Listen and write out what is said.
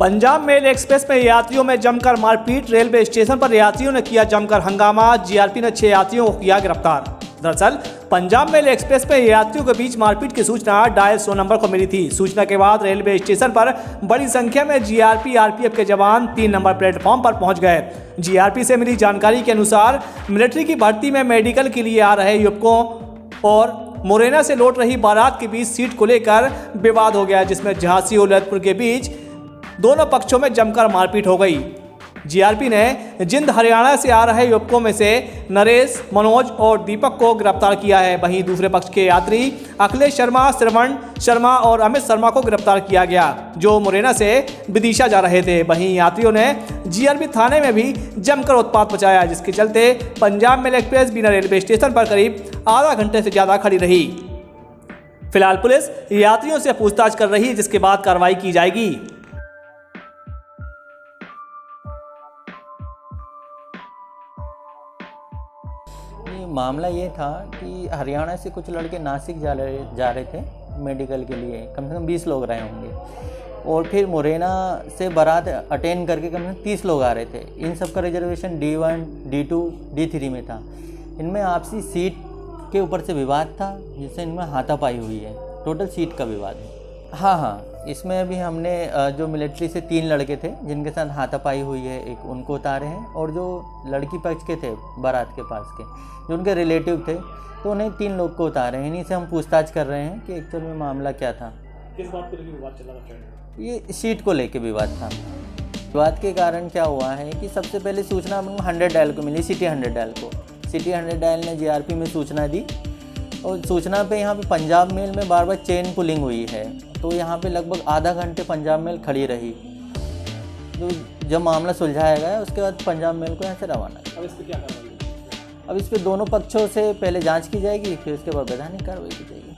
Punjab mail express में यात्रियों में जमकर मारपीट। रेलवे स्टेशन पर यात्रियों ने किया जमकर हंगामा। जीआरपी ने छह यात्रियों को किया गिरफ़्तार। दरअसल, पंजाब मेल एक्सप्रेस में यात्रियों के बीच मारपीट की सूचना डायल सौ नंबर को मिली थी। सूचना के बाद रेलवे स्टेशन पर बड़ी संख्या में जीआरपी, आरपीएफ के जवान तीन नंबर प्लेटफॉर्म पर पहुँच गए। जीआरपी से मिली जानकारी के अनुसार, मिलिट्री की भर्ती में मेडिकल के लिए आ रहे युवकों और मुरैना से लौट रही बारात के बीच सीट को लेकर विवाद हो गया, जिसमें झांसी और ललितपुर के बीच दोनों पक्षों में जमकर मारपीट हो गई। जीआरपी ने जिंद हरियाणा से आ रहे युवकों में से नरेश, मनोज और दीपक को गिरफ़्तार किया है। वहीं दूसरे पक्ष के यात्री अखिलेश शर्मा, श्रवण शर्मा और अमित शर्मा को गिरफ़्तार किया गया, जो मुरैना से विदिशा जा रहे थे। वहीं यात्रियों ने जीआरपी थाने में भी जमकर उत्पात मचाया, जिसके चलते पंजाब मेल एक्सप्रेस बिना रेलवे स्टेशन पर करीब आधा घंटे से ज़्यादा खड़ी रही। फ़िलहाल पुलिस यात्रियों से पूछताछ कर रही है, जिसके बाद कार्रवाई की जाएगी। ये मामला ये था कि हरियाणा से कुछ लड़के नासिक जा रहे जा रहे थे मेडिकल के लिए। कम से कम बीस लोग रहे होंगे। और फिर मुरैना से बारात अटेंड करके कम से कम तीस लोग आ रहे थे। इन सब का reservation D one, D two, D three में था। इनमें आपसी सीट के ऊपर से विवाद था, जिससे इनमें हाथापाई हुई है। टोटल सीट का विवाद है। हाँ हाँ। इसमें अभी हमने जो मिलिट्री से तीन लड़के थे जिनके साथ हाथापाई हुई है एक उनको उतारे हैं और जो लड़की पक्ष के थे बारात के पास के जो उनके रिलेटिव थे तो उन्हें तीन लोग को उतारे हैं। इन्हीं से हम पूछताछ कर रहे हैं कि एक्चुअल में मामला क्या था। किस बात को लेकर विवाद चला था ये सीट को लेके विवाद था। विवाद के कारण क्या हुआ है कि सबसे पहले सूचना हमको हंड्रेड डायल को मिली सिटी हंड्रेड डायल को। सिटी हंड्रेड डायल ने जीआरपी में सूचना दी और सूचना पे यहाँ पे पंजाब मेल में बार बार चेन पुलिंग हुई है। तो यहाँ पे लगभग आधा घंटे पंजाब मेल खड़ी रही। तो जब मामला सुलझाया गया उसके बाद पंजाब मेल को यहाँ से रवाना। अब इस पर क्या अब इस पर दोनों पक्षों से पहले जाँच की जाएगी फिर उसके बाद वैधानिक कार्रवाई की जाएगी।